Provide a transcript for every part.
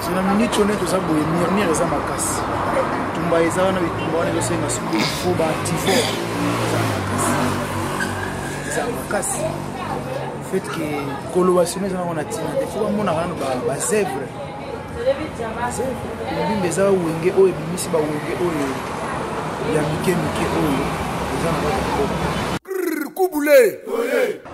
c'est na minute on est toza boye murmure eza makasi tumba eza wana bitumba wana ezosenga soki fo batifo eza makasi eza makasi fait ke koloba sino eza nango na ntina te fo bamonaka nano bazèvre mobimba eza wenge oyo ebimisi bawenge oyo ya mike mike oyo eza na bakoko kubule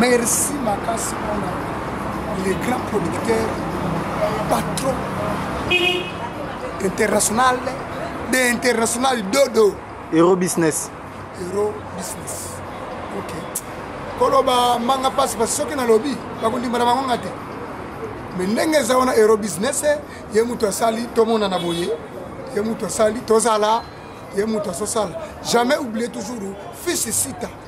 Merci makasi pona le grand producteur patron international de international dodo Euro business Euro business OK koloba manga pasi pasi soki nalobi bakondima na bango nga te me ndenge eza wana euro business ye moto asali tomonana boye ye moto asali tozala ye moto azosala jamais oublie toujours fils sita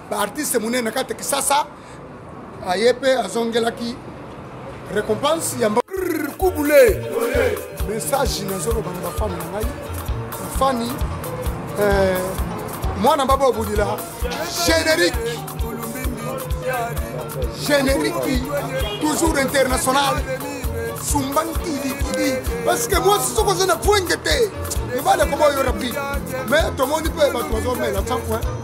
baartiste monene na kati ya kisasa aye mpe azongelaki récompense ya kubule message nazoloba na bafani na ngai bafani eh, mwana baba obudila générique générique toujours international sumba nkilikili parce que mwasi soko oza na pwenge te mibale koboyo rapi mais tomoni mpe bato bazomela chaque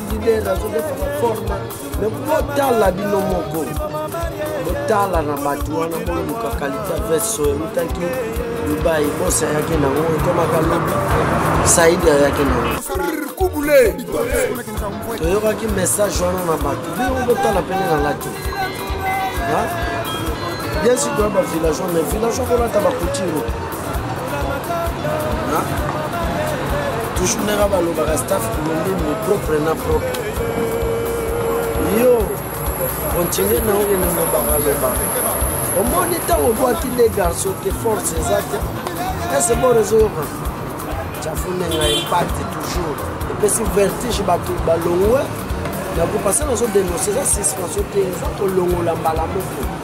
leader azodefaka forme me botala bino moko botala na bato wana boluka kalita veso eutaki dubai bosi ayaki nango ekomaka lobi saidi ayaki nango toyokaki message wana na bato bino botala pene na lati bien sûr toya bavillageois mais villageois kolata bakutiro toujours ndenge balobaka staff kulombi me propre na propre yo continue na oyo nalobaka loba omoni ntango obwaki de garçon te force eza te ese boro ezoyoka cafune nga impact toujours epesi vertige bato balongwe na kopasa nazodenonse eza suspension te eza kolongola mbala moko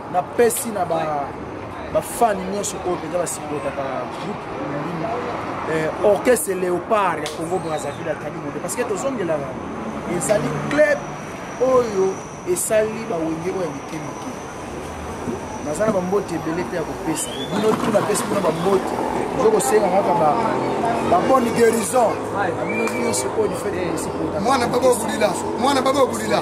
napesi na bafani nyonso oyo mpenza basipotaka groupe mbima eh, orchestre léopard ya congo brazzaville ya tali monde parce que tozongelaka ezali club oyo esali bawenge oyo ya mike mike naza na bambote ebele mpe ya kopesa bino tu napesi bino bambote ozo kosenga kaka babone guérison na bino nyonso oyo difete mwana baba okulila mwana baba okulila